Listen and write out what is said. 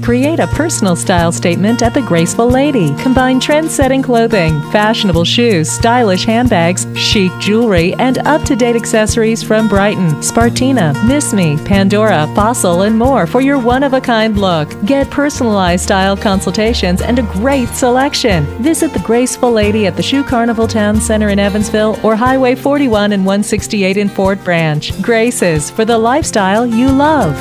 Create a personal style statement at the Graceful Lady. Combine trend setting clothing, fashionable shoes, stylish handbags, chic jewelry, and up to date accessories from Brighton, Spartina, Miss Me, Pandora, Fossil, and more for your one of a kind look. Get personalized style consultations and a great selection. Visit the Graceful Lady at the Shoe Carnival Town Center in Evansville or Highway 41 and 168 in Fort Branch. Graces for the lifestyle you love.